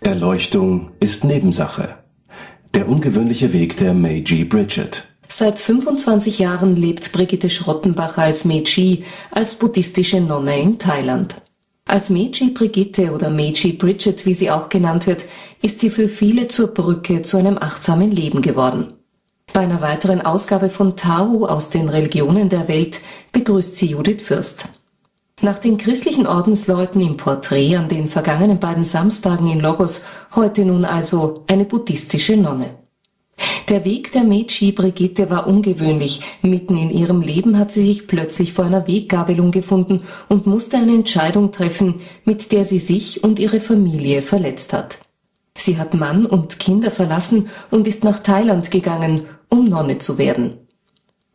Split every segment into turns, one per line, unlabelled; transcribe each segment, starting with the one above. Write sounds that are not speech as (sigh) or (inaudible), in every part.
Erleuchtung ist Nebensache. Der ungewöhnliche Weg der Meiji Bridget.
Seit 25 Jahren lebt Brigitte Schrottenbach als Meiji, als buddhistische Nonne in Thailand. Als Meiji Brigitte oder Meiji Bridget, wie sie auch genannt wird, ist sie für viele zur Brücke zu einem achtsamen Leben geworden. Bei einer weiteren Ausgabe von Tao aus den Religionen der Welt begrüßt sie Judith Fürst. Nach den christlichen Ordensleuten im Porträt an den vergangenen beiden Samstagen in Logos heute nun also eine buddhistische Nonne. Der Weg der Meiji Brigitte war ungewöhnlich. Mitten in ihrem Leben hat sie sich plötzlich vor einer Weggabelung gefunden und musste eine Entscheidung treffen, mit der sie sich und ihre Familie verletzt hat. Sie hat Mann und Kinder verlassen und ist nach Thailand gegangen, um Nonne zu werden.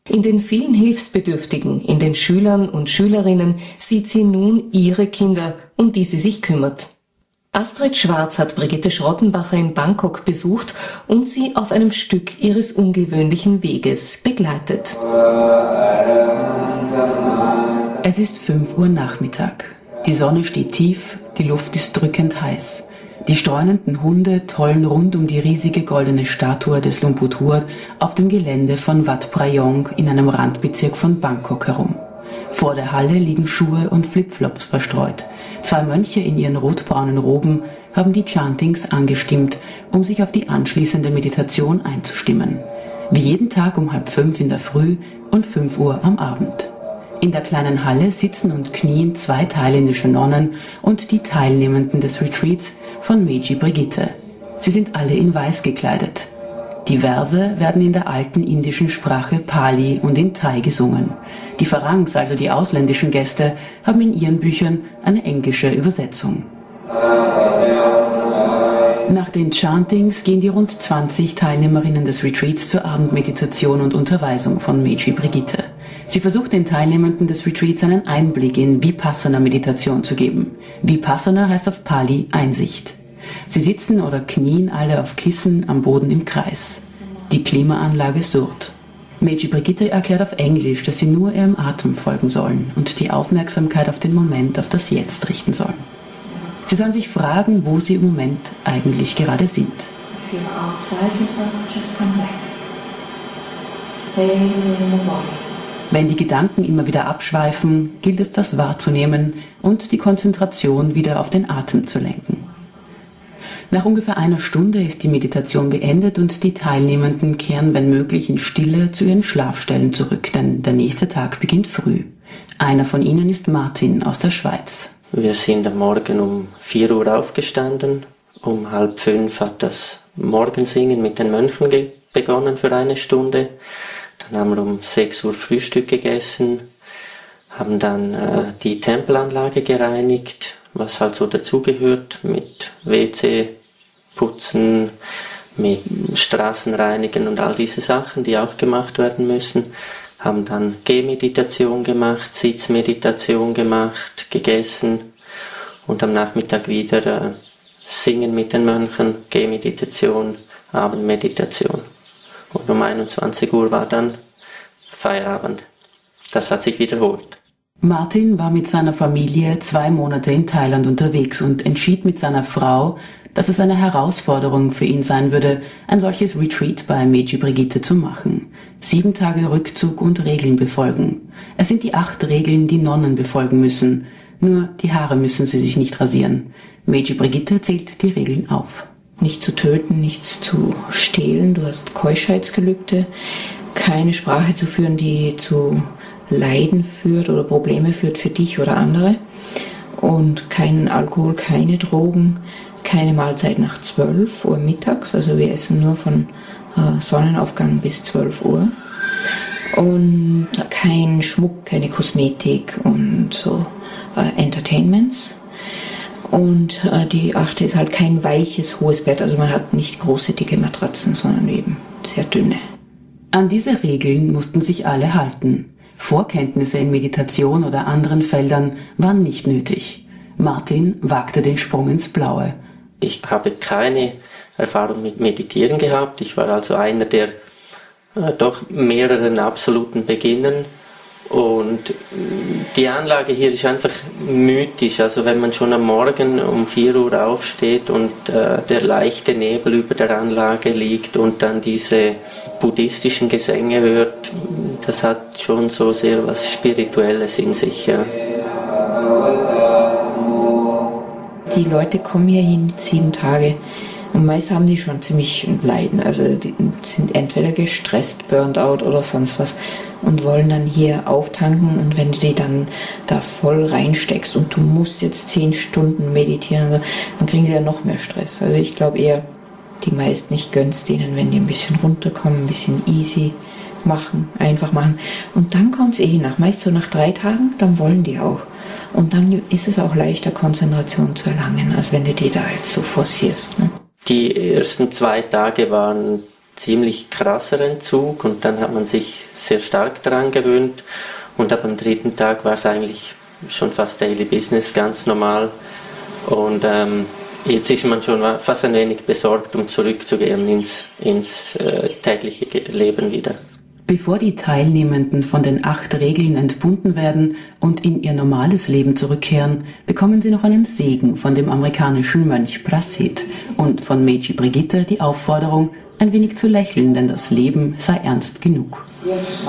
In den vielen Hilfsbedürftigen, in den Schülern und Schülerinnen sieht sie nun ihre Kinder, um die sie sich kümmert. Astrid Schwarz hat Brigitte Schrottenbacher in Bangkok besucht und sie auf einem Stück ihres ungewöhnlichen Weges begleitet.
Es ist 5 Uhr Nachmittag. Die Sonne steht tief, die Luft ist drückend heiß. Die streunenden Hunde tollen rund um die riesige goldene Statue des Lumputur auf dem Gelände von Wat Prayong in einem Randbezirk von Bangkok herum. Vor der Halle liegen Schuhe und Flipflops verstreut. Zwei Mönche in ihren rotbraunen Roben haben die Chantings angestimmt, um sich auf die anschließende Meditation einzustimmen. Wie jeden Tag um halb fünf in der Früh und fünf Uhr am Abend. In der kleinen Halle sitzen und knien zwei thailändische Nonnen und die Teilnehmenden des Retreats von Meiji Brigitte. Sie sind alle in weiß gekleidet. Die Verse werden in der alten indischen Sprache Pali und in Thai gesungen. Die Farangs, also die ausländischen Gäste, haben in ihren Büchern eine englische Übersetzung. Nach den Chantings gehen die rund 20 Teilnehmerinnen des Retreats zur Abendmeditation und Unterweisung von Meiji Brigitte. Sie versucht den Teilnehmenden des Retreats einen Einblick in Vipassana-Meditation zu geben. Vipassana heißt auf Pali Einsicht. Sie sitzen oder knien alle auf Kissen am Boden im Kreis. Die Klimaanlage surrt. Meiji Brigitte erklärt auf Englisch, dass sie nur ihrem Atem folgen sollen und die Aufmerksamkeit auf den Moment, auf das Jetzt richten sollen. Sie sollen sich fragen, wo sie im Moment eigentlich gerade sind. Wenn die Gedanken immer wieder abschweifen, gilt es, das wahrzunehmen und die Konzentration wieder auf den Atem zu lenken. Nach ungefähr einer Stunde ist die Meditation beendet und die Teilnehmenden kehren, wenn möglich, in Stille zu ihren Schlafstellen zurück, denn der nächste Tag beginnt früh. Einer von ihnen ist Martin aus der Schweiz.
Wir sind am Morgen um 4 Uhr aufgestanden. Um halb fünf hat das Morgensingen mit den Mönchen begonnen für eine Stunde. Dann haben wir um 6 Uhr Frühstück gegessen, haben dann äh, die Tempelanlage gereinigt, was halt so dazugehört, mit WC, Putzen, mit Straßen reinigen und all diese Sachen, die auch gemacht werden müssen. Haben dann Gehmeditation gemacht, Sitzmeditation gemacht, gegessen und am Nachmittag wieder äh, Singen mit den Mönchen, Gehmeditation, Abendmeditation. Und um 21 Uhr war dann Feierabend. Das hat sich wiederholt.
Martin war mit seiner Familie zwei Monate in Thailand unterwegs und entschied mit seiner Frau, dass es eine Herausforderung für ihn sein würde, ein solches Retreat bei Meiji Brigitte zu machen. Sieben Tage Rückzug und Regeln befolgen. Es sind die acht Regeln, die Nonnen befolgen müssen. Nur die Haare müssen sie sich nicht rasieren. Meiji Brigitte zählt die Regeln auf
nicht zu töten, nichts zu stehlen. Du hast Keuschheitsgelübde, keine Sprache zu führen, die zu Leiden führt oder Probleme führt für dich oder andere. Und keinen Alkohol, keine Drogen, keine Mahlzeit nach 12 Uhr mittags. Also wir essen nur von äh, Sonnenaufgang bis 12 Uhr. Und kein Schmuck, keine Kosmetik und so äh, Entertainments. Und äh, die achte ist halt kein weiches, hohes Bett. Also man hat nicht große, dicke Matratzen, sondern eben sehr dünne.
An diese Regeln mussten sich alle halten. Vorkenntnisse in Meditation oder anderen Feldern waren nicht nötig. Martin wagte den Sprung ins Blaue.
Ich habe keine Erfahrung mit Meditieren gehabt. Ich war also einer der äh, doch mehreren absoluten Beginnern Und die Anlage hier ist einfach mythisch. Also wenn man schon am Morgen um 4 Uhr aufsteht und äh, der leichte Nebel über der Anlage liegt und dann diese buddhistischen Gesänge hört, das hat schon so sehr was Spirituelles in sich. Ja.
Die Leute kommen hier hin sieben Tage und meist haben die schon ziemlich Leiden. Also die sind entweder gestresst, burned out oder sonst was und wollen dann hier auftanken. Und wenn du die dann da voll reinsteckst und du musst jetzt zehn Stunden meditieren, dann kriegen sie ja noch mehr Stress. Also ich glaube eher, die meisten, ich gönn's denen, wenn die ein bisschen runterkommen, ein bisschen easy machen, einfach machen. Und dann kommt's eh nach. Meist so nach drei Tagen, dann wollen die auch. Und dann ist es auch leichter, Konzentration zu erlangen, als wenn du die da jetzt so forcierst. Ne?
Die ersten zwei Tage waren ziemlich krasser Entzug und dann hat man sich sehr stark daran gewöhnt und ab dem dritten Tag war es eigentlich schon fast Daily Business, ganz normal. Und ähm, jetzt ist man schon fast ein wenig besorgt, um zurückzugehen ins, ins äh, tägliche Leben wieder.
Bevor die Teilnehmenden von den acht Regeln entbunden werden und in ihr normales Leben zurückkehren, bekommen sie noch einen Segen von dem amerikanischen Mönch Prasit und von Meiji Brigitte die Aufforderung, ein wenig zu lächeln, denn das Leben sei ernst genug. Yes,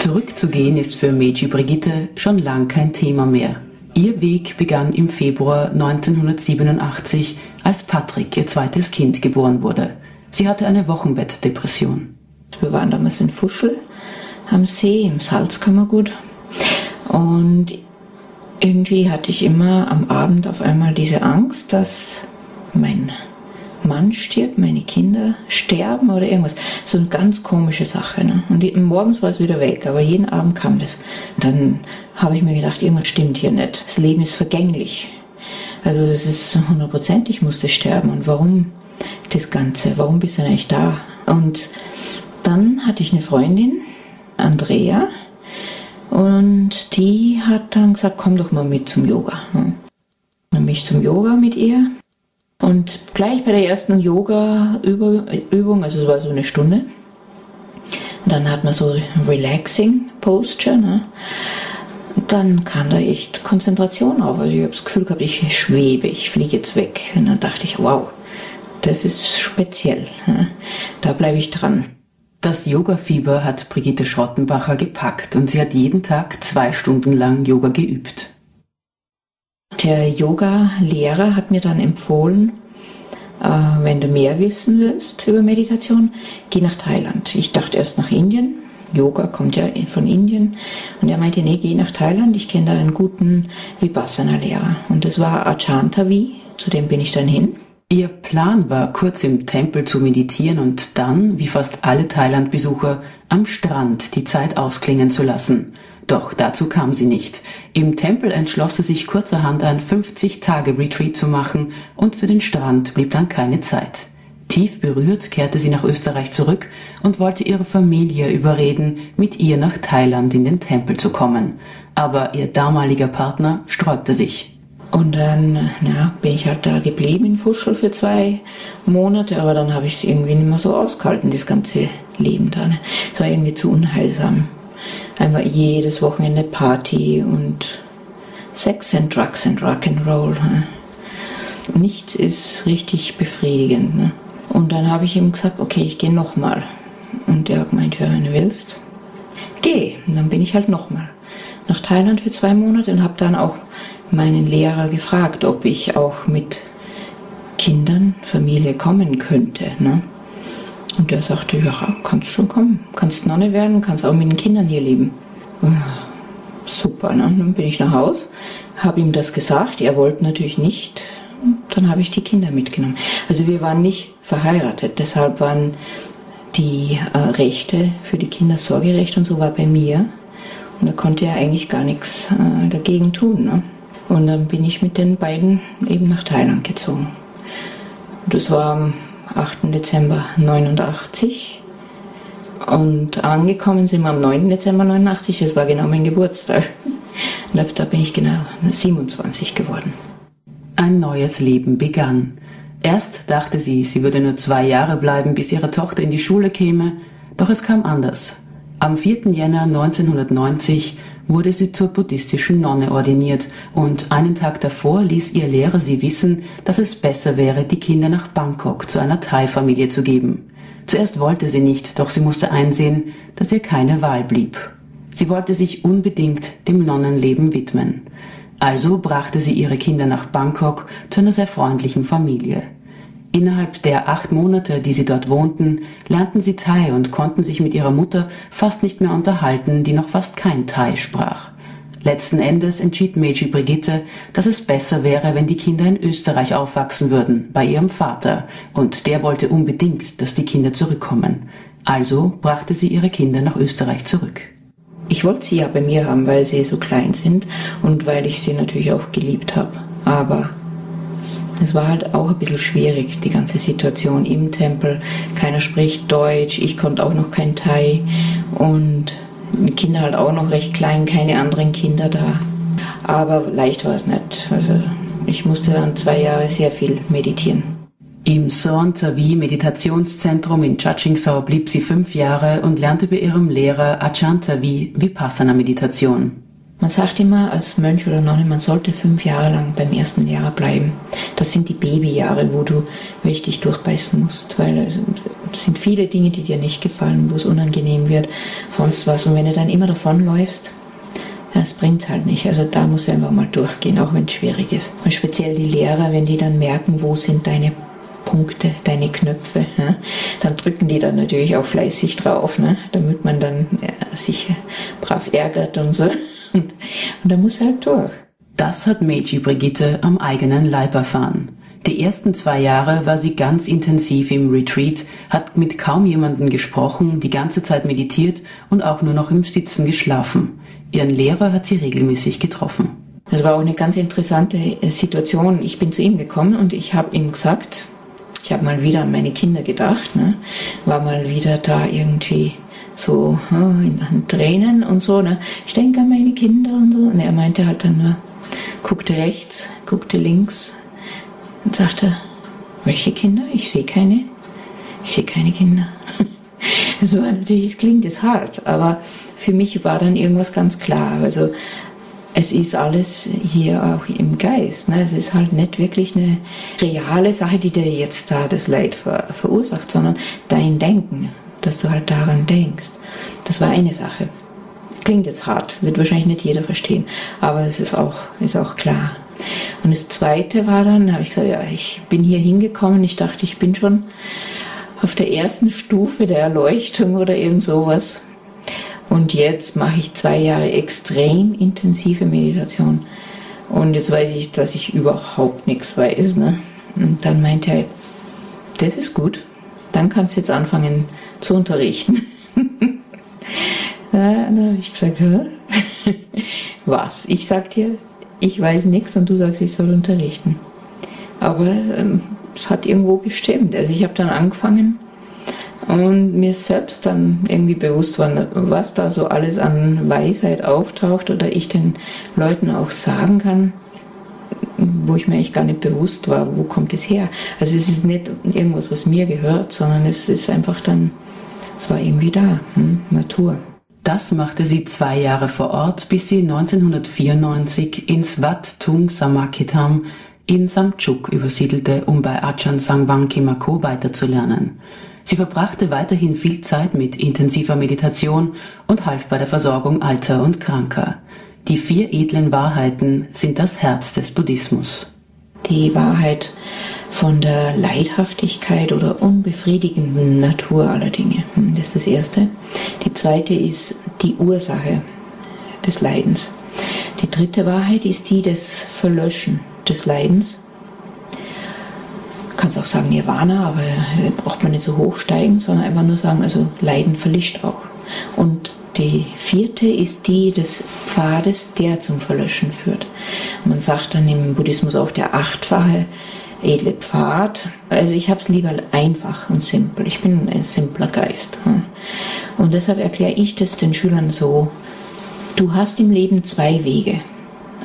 Zurückzugehen ist für Meiji Brigitte schon lang kein Thema mehr. Ihr Weg begann im Februar 1987, als Patrick, ihr zweites Kind, geboren wurde. Sie hatte eine Wochenbettdepression.
Wir waren damals in Fuschel am See, im Salzkammergut. Und irgendwie hatte ich immer am Abend auf einmal diese Angst, dass mein Mann stirbt, meine Kinder sterben oder irgendwas. So eine ganz komische Sache. Ne? Und morgens war es wieder weg, aber jeden Abend kam das. Dann habe ich mir gedacht, irgendwas stimmt hier nicht. Das Leben ist vergänglich. Also es ist hundertprozentig, ich musste sterben. Und warum das Ganze? Warum bist du eigentlich da? Und dann hatte ich eine Freundin, Andrea, und die hat dann gesagt, komm doch mal mit zum Yoga. Dann bin ich zum Yoga mit ihr. Und gleich bei der ersten Yoga-Übung, also es war so eine Stunde, dann hat man so Relaxing Posture, ne? dann kam da echt Konzentration auf. Also ich habe das Gefühl gehabt, ich schwebe, ich fliege jetzt weg. Und dann dachte ich, wow, das ist speziell. Ne? Da bleibe ich dran.
Das Yoga-Fieber hat Brigitte Schrottenbacher gepackt und sie hat jeden Tag zwei Stunden lang Yoga geübt.
Der Yoga-Lehrer hat mir dann empfohlen, äh, wenn du mehr wissen willst über Meditation, geh nach Thailand. Ich dachte erst nach Indien. Yoga kommt ja von Indien. Und er meinte, nee, geh nach Thailand. Ich kenne da einen guten Vipassana-Lehrer. Und das war Achantavi. Zu dem bin ich dann hin.
Ihr Plan war, kurz im Tempel zu meditieren und dann, wie fast alle Thailand-Besucher, am Strand die Zeit ausklingen zu lassen. Doch dazu kam sie nicht. Im Tempel entschloss sie sich kurzerhand ein 50-Tage-Retreat zu machen und für den Strand blieb dann keine Zeit. Tief berührt kehrte sie nach Österreich zurück und wollte ihre Familie überreden, mit ihr nach Thailand in den Tempel zu kommen. Aber ihr damaliger Partner sträubte sich.
Und dann ja, bin ich halt da geblieben in Fuschel für zwei Monate, aber dann habe ich es irgendwie nicht mehr so ausgehalten, das ganze Leben da. Ne? Es war irgendwie zu unheilsam. Einfach jedes Wochenende Party und Sex and Drugs and Rock'n'Roll. Ne? Nichts ist richtig befriedigend. Ne? Und dann habe ich ihm gesagt, okay, ich gehe nochmal. Und er hat gemeint, ja, wenn du willst, geh. Und dann bin ich halt nochmal nach Thailand für zwei Monate und habe dann auch meinen Lehrer gefragt, ob ich auch mit Kindern, Familie kommen könnte. Ne? Und der sagte, ja, kannst schon kommen, kannst Nonne werden, kannst auch mit den Kindern hier leben. Super, ne? dann bin ich nach Haus, habe ihm das gesagt, er wollte natürlich nicht. Dann habe ich die Kinder mitgenommen. Also wir waren nicht verheiratet, deshalb waren die äh, Rechte für die Kinder, Sorgerecht und so war bei mir. Und da konnte er eigentlich gar nichts äh, dagegen tun. Ne? Und dann bin ich mit den beiden eben nach Thailand gezogen. Das war 8. Dezember 89. Und angekommen sind wir am 9. Dezember 89, das war genau mein Geburtstag. Und da bin ich genau 27 geworden.
Ein neues Leben begann. Erst dachte sie, sie würde nur zwei Jahre bleiben, bis ihre Tochter in die Schule käme, doch es kam anders. Am 4. Jänner 1990 wurde sie zur buddhistischen Nonne ordiniert und einen Tag davor ließ ihr Lehrer sie wissen, dass es besser wäre, die Kinder nach Bangkok zu einer Thai-Familie zu geben. Zuerst wollte sie nicht, doch sie musste einsehen, dass ihr keine Wahl blieb. Sie wollte sich unbedingt dem Nonnenleben widmen. Also brachte sie ihre Kinder nach Bangkok zu einer sehr freundlichen Familie. Innerhalb der acht Monate, die sie dort wohnten, lernten sie Thai und konnten sich mit ihrer Mutter fast nicht mehr unterhalten, die noch fast kein Thai sprach. Letzten Endes entschied Meiji Brigitte, dass es besser wäre, wenn die Kinder in Österreich aufwachsen würden, bei ihrem Vater, und der wollte unbedingt, dass die Kinder zurückkommen. Also brachte sie ihre Kinder nach Österreich zurück.
Ich wollte sie ja bei mir haben, weil sie so klein sind und weil ich sie natürlich auch geliebt habe. Aber es war halt auch ein bisschen schwierig, die ganze Situation im Tempel. Keiner spricht Deutsch, ich konnte auch noch kein Thai und die Kinder halt auch noch recht klein, keine anderen Kinder da. Aber leicht war es nicht. Also ich musste dann zwei Jahre sehr viel meditieren.
Im Son Tavi Meditationszentrum in Chachingsau blieb sie fünf Jahre und lernte bei ihrem Lehrer Ajahn Tavi Vipassana Meditation.
Man sagt immer als Mönch oder Nonne, man sollte fünf Jahre lang beim ersten Lehrer bleiben. Das sind die Babyjahre, wo du richtig durchbeißen musst, weil es sind viele Dinge, die dir nicht gefallen, wo es unangenehm wird, sonst was. Und wenn du dann immer davonläufst, das bringt halt nicht. Also da muss du einfach mal durchgehen, auch wenn es schwierig ist. Und speziell die Lehrer, wenn die dann merken, wo sind deine Punkte, deine Knöpfe. Ne? Dann drücken die dann natürlich auch fleißig drauf, ne? damit man dann ja, sich brav ärgert und so. Und, und da muss halt durch.
Das hat Meiji Brigitte am eigenen Leib erfahren. Die ersten zwei Jahre war sie ganz intensiv im Retreat, hat mit kaum jemandem gesprochen, die ganze Zeit meditiert und auch nur noch im Sitzen geschlafen. Ihren Lehrer hat sie regelmäßig getroffen.
Das war auch eine ganz interessante äh, Situation. Ich bin zu ihm gekommen und ich habe ihm gesagt, ich habe mal wieder an meine Kinder gedacht, ne? war mal wieder da irgendwie so in, Tränen und so. Ne? Ich denke an meine Kinder und so. Und er meinte halt dann nur, guckte rechts, guckte links und sagte, welche Kinder? Ich sehe keine. Ich sehe keine Kinder. (laughs) Das war natürlich, es klingt jetzt hart, aber für mich war dann irgendwas ganz klar. Also es ist alles hier auch im Geist. Ne? Es ist halt nicht wirklich eine reale Sache, die dir jetzt da das Leid ver verursacht, sondern dein Denken, dass du halt daran denkst. Das war eine Sache. Klingt jetzt hart, wird wahrscheinlich nicht jeder verstehen, aber es ist auch, ist auch klar. Und das zweite war dann, habe ich gesagt, ja, ich bin hier hingekommen, ich dachte, ich bin schon auf der ersten Stufe der Erleuchtung oder irgend sowas. Und jetzt mache ich zwei Jahre extrem intensive Meditation. Und jetzt weiß ich, dass ich überhaupt nichts weiß. Ne? Und dann meinte er, das ist gut. Dann kannst du jetzt anfangen zu unterrichten. (laughs) ja, dann habe ich gesagt, Hä? (laughs) was? Ich sag dir, ich weiß nichts und du sagst, ich soll unterrichten. Aber ähm, es hat irgendwo gestimmt. Also ich habe dann angefangen und mir selbst dann irgendwie bewusst war, was da so alles an Weisheit auftaucht oder ich den Leuten auch sagen kann, wo ich mir eigentlich gar nicht bewusst war, wo kommt es her. Also es ist nicht irgendwas, was mir gehört, sondern es ist einfach dann, es war irgendwie da, hm? Natur.
Das machte sie zwei Jahre vor Ort, bis sie 1994 ins Wat Tung Samakitam in Samchuk übersiedelte, um bei Achan Sangwang Kimako weiterzulernen. Sie verbrachte weiterhin viel Zeit mit intensiver Meditation und half bei der Versorgung Alter und Kranker. Die vier edlen Wahrheiten sind das Herz des Buddhismus.
Die Wahrheit von der Leidhaftigkeit oder unbefriedigenden Natur aller Dinge. Hm, das ist das Erste. Die zweite ist die Ursache des Leidens. Die dritte Wahrheit ist die des Verlöschen des Leidens kannst auch sagen Nirvana, aber braucht man nicht so hochsteigen, sondern einfach nur sagen, also Leiden verlischt auch. Und die vierte ist die des Pfades, der zum Verlöschen führt. Man sagt dann im Buddhismus auch der achtfache edle Pfad. Also ich habe es lieber einfach und simpel. Ich bin ein simpler Geist. Und deshalb erkläre ich das den Schülern so. Du hast im Leben zwei Wege.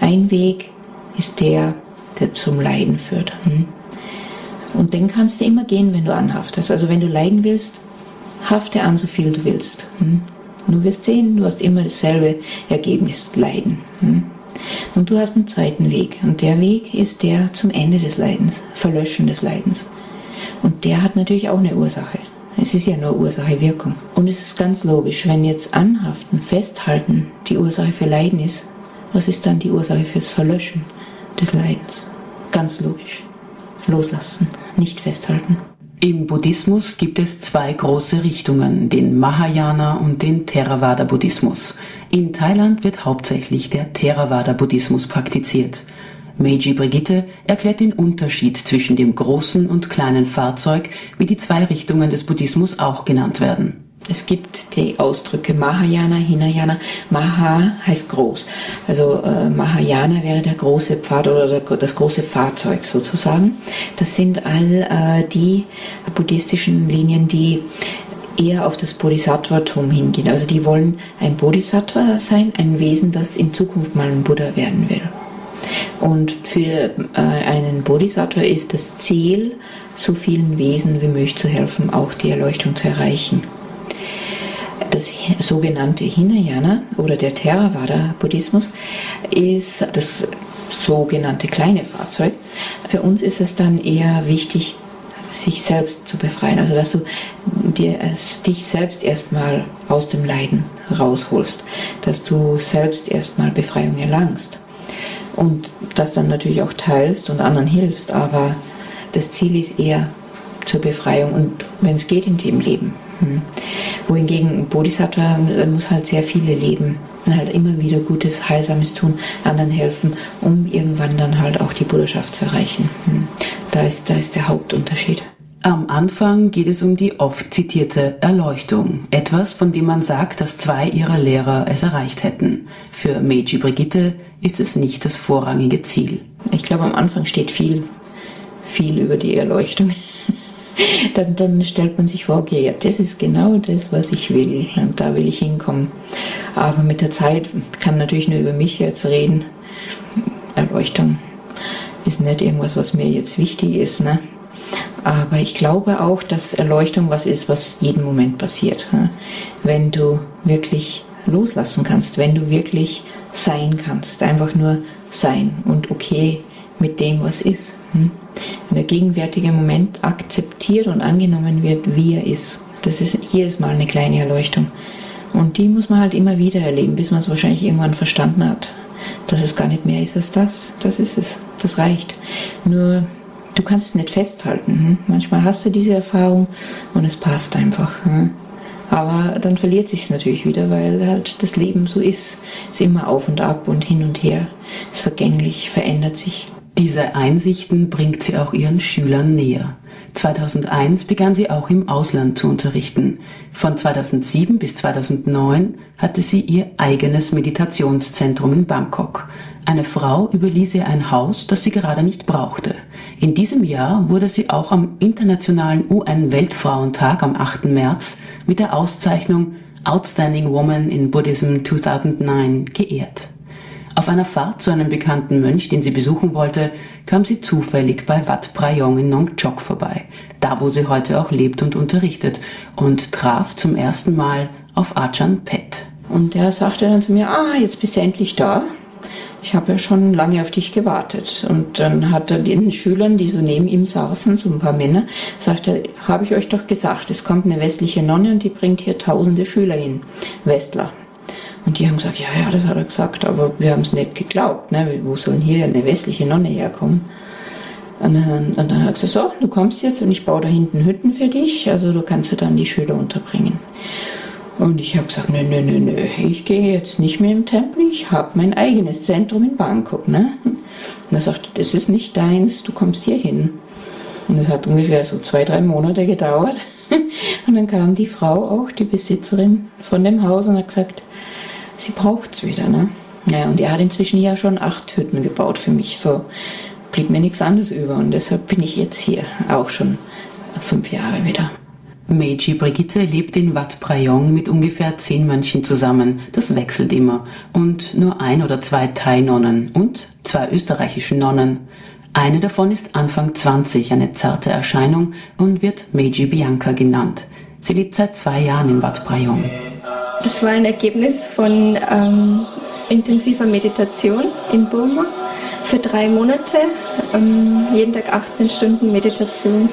Ein Weg ist der, der zum Leiden führt. Hm? Und den kannst du immer gehen, wenn du anhaftest. Also wenn du leiden willst, hafte an, so viel du willst. Hm? Du wirst sehen, du hast immer dasselbe Ergebnis, Leiden. Hm? Und du hast einen zweiten Weg. Und der Weg ist der zum Ende des Leidens, Verlöschen des Leidens. Und der hat natürlich auch eine Ursache. Es ist ja nur Ursache-Wirkung. Und es ist ganz logisch, wenn jetzt Anhaften, Festhalten die Ursache für Leiden ist, was ist dann die Ursache fürs Verlöschen des Leidens? Ganz logisch. Loslassen, nicht festhalten.
Im Buddhismus gibt es zwei große Richtungen, den Mahayana und den Theravada-Buddhismus. In Thailand wird hauptsächlich der Theravada-Buddhismus praktiziert. Meiji Brigitte erklärt den Unterschied zwischen dem großen und kleinen Fahrzeug, wie die zwei Richtungen des Buddhismus auch genannt werden.
Es gibt die Ausdrücke Mahayana, Hinayana. Maha heißt groß. Also äh, Mahayana wäre der große Pfad oder das große Fahrzeug sozusagen. Das sind all äh, die buddhistischen Linien, die eher auf das Bodhisattva-Tum hingehen. Also die wollen ein Bodhisattva sein, ein Wesen, das in Zukunft mal ein Buddha werden will. Und für äh, einen Bodhisattva ist das Ziel, so vielen Wesen wie möglich zu helfen, auch die Erleuchtung zu erreichen das sogenannte Hinayana oder der Theravada-Buddhismus ist das sogenannte kleine Fahrzeug. Für uns ist es dann eher wichtig, sich selbst zu befreien. Also dass du dir, dich selbst erstmal aus dem Leiden rausholst, dass du selbst erstmal Befreiung erlangst und das dann natürlich auch teilst und anderen hilfst. Aber das Ziel ist eher zur Befreiung und wenn es geht in dem Leben. Hm. Wohingegen Bodhisattva muss halt sehr viele leben, halt immer wieder Gutes, Heilsames tun, anderen helfen, um irgendwann dann halt auch die Buddhaschaft zu erreichen. Hm. Da ist, da ist der Hauptunterschied.
Am Anfang geht es um die oft zitierte Erleuchtung. Etwas, von dem man sagt, dass zwei ihrer Lehrer es erreicht hätten. Für Meiji Brigitte ist es nicht das vorrangige Ziel.
Ich glaube, am Anfang steht viel, viel über die Erleuchtung. (laughs) dann, dann stellt man sich vor, okay, ja, das ist genau das, was ich will und da will ich hinkommen. Aber mit der Zeit kann natürlich nur über mich jetzt reden. Erleuchtung ist nicht irgendwas, was mir jetzt wichtig ist. Ne? Aber ich glaube auch, dass Erleuchtung was ist, was jeden Moment passiert. Ne? Wenn du wirklich loslassen kannst, wenn du wirklich sein kannst, einfach nur sein und okay mit dem, was ist. Hm? Wenn der gegenwärtige Moment akzeptiert und angenommen wird, wie er ist. Das ist jedes Mal eine kleine Erleuchtung. Und die muss man halt immer wieder erleben, bis man es wahrscheinlich irgendwann verstanden hat, dass es gar nicht mehr ist als das. Das ist es. Das reicht. Nur du kannst es nicht festhalten. Hm? Manchmal hast du diese Erfahrung und es passt einfach. Hm? Aber dann verliert sich es natürlich wieder, weil halt das Leben so ist. Es ist immer auf und ab und hin und her. Es ist vergänglich, verändert sich.
Diese Einsichten bringt sie auch ihren Schülern näher. 2001 begann sie auch im Ausland zu unterrichten. Von 2007 bis 2009 hatte sie ihr eigenes Meditationszentrum in Bangkok. Eine Frau überließ ihr ein Haus, das sie gerade nicht brauchte. In diesem Jahr wurde sie auch am internationalen UN-Weltfrauentag am 8. März mit der Auszeichnung Outstanding Woman in Buddhism 2009 geehrt. Auf einer Fahrt zu einem bekannten Mönch, den sie besuchen wollte, kam sie zufällig bei Wat Prayong in Nongchok vorbei, da wo sie heute auch lebt und unterrichtet, und traf zum ersten Mal auf Ajahn Pet.
Und er sagte dann zu mir, ah, jetzt bist du endlich da. Ich habe ja schon lange auf dich gewartet. Und dann hat er den Schülern, die so neben ihm saßen, so ein paar Männer, sagte, habe ich euch doch gesagt, es kommt eine westliche Nonne und die bringt hier tausende Schüler hin. Westler. Und die haben gesagt, ja, ja, das hat er gesagt, aber wir haben es nicht geglaubt. Ne? Wo soll hier eine westliche Nonne herkommen? Und dann, und dann hat er gesagt, so, du kommst jetzt und ich baue da hinten Hütten für dich, also du kannst du dann die Schüler unterbringen. Und ich habe gesagt, nö, nö, nö, nö, ich gehe jetzt nicht mehr im Tempel, ich habe mein eigenes Zentrum in Bangkok. Ne? Und er sagte, das ist nicht deins, du kommst hier hin. Und es hat ungefähr so zwei, drei Monate gedauert. (laughs) Und dann kam die Frau auch, die Besitzerin von dem Haus, und hat gesagt, sie braucht es wieder. Ne? Ja, und er hat inzwischen ja schon acht Hütten gebaut für mich. So blieb mir nichts anderes über und deshalb bin ich jetzt hier auch schon fünf Jahre wieder.
Meiji Brigitte lebt in Wat Prayong mit ungefähr zehn Mönchen zusammen. Das wechselt immer. Und nur ein oder zwei Thai-Nonnen und zwei österreichischen Nonnen. Eine davon ist Anfang 20, eine zarte Erscheinung und wird Meiji Bianca genannt. Sie lebt seit zwei Jahren in Wat Prayong.
Das war ein Ergebnis von ähm, intensiver Meditation in Burma für drei Monate. Ähm, jeden Tag 18 Stunden Meditation.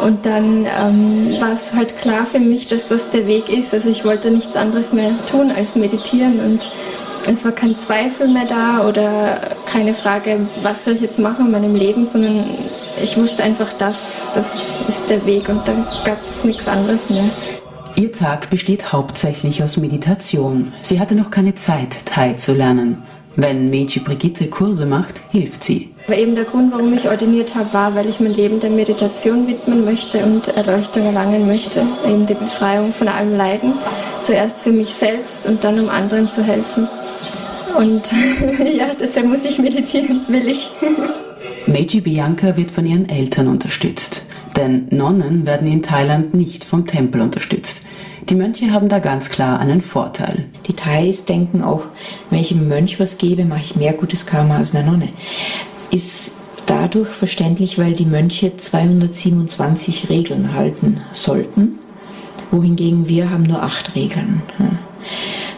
Und dann ähm, war es halt klar für mich, dass das der Weg ist. Also ich wollte nichts anderes mehr tun als meditieren und es war kein Zweifel mehr da oder keine Frage, was soll ich jetzt machen in meinem Leben, sondern ich wusste einfach, das, das ist der Weg und dann gab es nichts anderes mehr.
Ihr Tag besteht hauptsächlich aus Meditation. Sie hatte noch keine Zeit, Thai zu lernen. Wenn Meiji Brigitte Kurse macht, hilft sie.
Aber eben der Grund, warum ich ordiniert habe, war, weil ich mein Leben der Meditation widmen möchte und Erleuchtung erlangen möchte. Eben die Befreiung von allem Leiden. Zuerst für mich selbst und dann um anderen zu helfen. Und (laughs) ja, deshalb muss ich meditieren, will ich. (laughs)
Meiji Bianca wird von ihren Eltern unterstützt. Denn Nonnen werden in Thailand nicht vom Tempel unterstützt. Die Mönche haben da ganz klar einen Vorteil.
Die Thais denken auch, wenn ich einem Mönch was gebe, mache ich mehr gutes Karma als einer Nonne ist dadurch verständlich, weil die Mönche 227 Regeln halten sollten, wohingegen wir haben nur acht Regeln.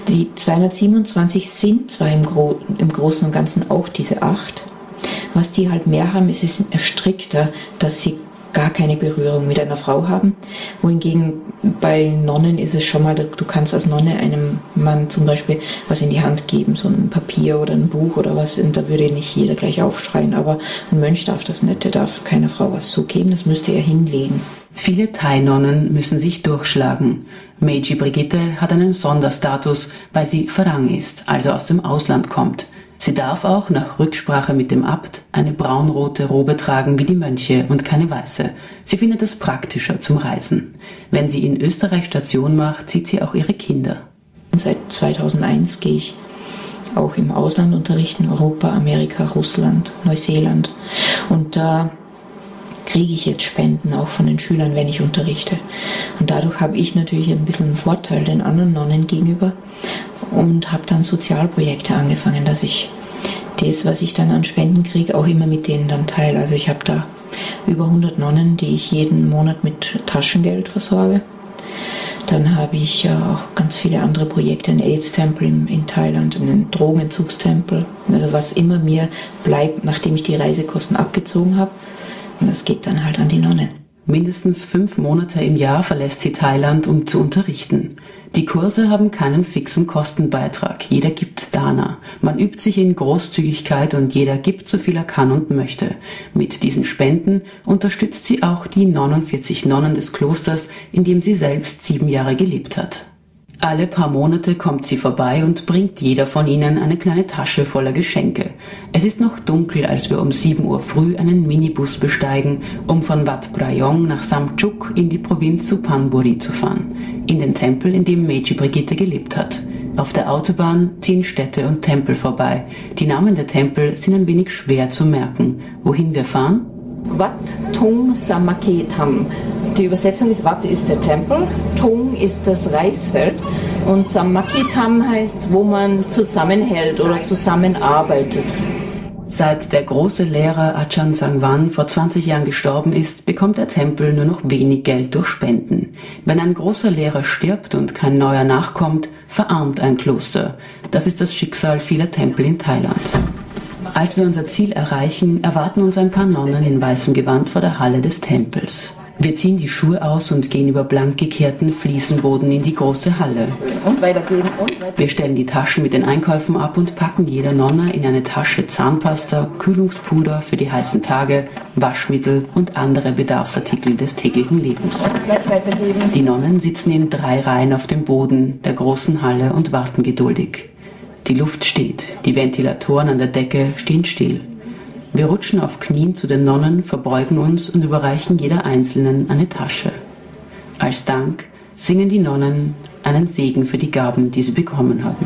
Die 227 sind zwar im, Gro im Großen und Ganzen auch diese acht, was die halt mehr haben, ist es strikter, dass sie gar keine Berührung mit einer Frau haben. Wohingegen bei Nonnen ist es schon mal, du kannst als Nonne einem Mann zum Beispiel was in die Hand geben, so ein Papier oder ein Buch oder was, und da würde nicht jeder gleich aufschreien, aber ein Mönch darf das nicht, der darf keiner Frau was so geben, das müsste er hinlegen.
Viele Thai-Nonnen müssen sich durchschlagen. Meiji Brigitte hat einen Sonderstatus, weil sie Farang ist, also aus dem Ausland kommt. Sie darf auch nach Rücksprache mit dem Abt eine braunrote Robe tragen wie die Mönche und keine weiße. Sie findet es praktischer zum Reisen. Wenn sie in Österreich Station macht, sieht sie auch ihre Kinder.
Seit 2001 gehe ich auch im Ausland unterrichten, Europa, Amerika, Russland, Neuseeland. Und da kriege ich jetzt Spenden auch von den Schülern, wenn ich unterrichte. Und dadurch habe ich natürlich ein bisschen einen Vorteil den anderen Nonnen gegenüber, und habe dann Sozialprojekte angefangen, dass ich das, was ich dann an Spenden kriege, auch immer mit denen dann teile. Also ich habe da über 100 Nonnen, die ich jeden Monat mit Taschengeld versorge. Dann habe ich auch ganz viele andere Projekte, einen AIDS-Tempel in, in, Thailand, einen Drogenentzugstempel. Also was immer mir bleibt, nachdem ich die Reisekosten abgezogen habe. Und das geht dann halt an die Nonnen.
Mindestens fünf Monate im Jahr verlässt sie Thailand, um zu unterrichten. Die Kurse haben keinen fixen Kostenbeitrag. Jeder gibt Dana. Man übt sich in Großzügigkeit und jeder gibt so viel er kann und möchte. Mit diesen Spenden unterstützt sie auch die 49 Nonnen des Klosters, in dem sie selbst sieben Jahre gelebt hat. Alle paar Monate kommt sie vorbei und bringt jeder von ihnen eine kleine Tasche voller Geschenke. Es ist noch dunkel, als wir um 7 Uhr früh einen Minibus besteigen, um von Wat Prayong nach Samchuk in die Provinz Suphanburi zu fahren, in den Tempel, in dem Meiji Brigitte gelebt hat. Auf der Autobahn ziehen Städte und Tempel vorbei. Die Namen der Tempel sind ein wenig schwer zu merken. Wohin wir fahren?
Wat Tung Samaketam. Die Übersetzung ist Wat ist der Tempel, Tung ist das Reisfeld und Samakitam heißt, wo man zusammenhält oder zusammenarbeitet.
Seit der große Lehrer Achan Sangwan vor 20 Jahren gestorben ist, bekommt der Tempel nur noch wenig Geld durch Spenden. Wenn ein großer Lehrer stirbt und kein neuer nachkommt, verarmt ein Kloster. Das ist das Schicksal vieler Tempel in Thailand. Als wir unser Ziel erreichen, erwarten uns ein paar Nonnen in weißem Gewand vor der Halle des Tempels. Wir ziehen die Schuhe aus und gehen über blank gekehrten Fliesenboden in die große Halle.
Und weitergeben und weiter.
Wir stellen die Taschen mit den Einkäufen ab und packen jeder Nonne in eine Tasche Zahnpasta, Kühlungspuder für die heißen Tage, Waschmittel und andere Bedarfsartikel des täglichen Lebens. Die Nonnen sitzen in drei Reihen auf dem Boden der großen Halle und warten geduldig. Die Luft steht, die Ventilatoren an der Decke stehen still. Wir rutschen auf Knien zu den Nonnen, verbeugen uns und überreichen jeder Einzelnen eine Tasche. Als Dank singen die Nonnen einen Segen für die Gaben, die sie bekommen haben.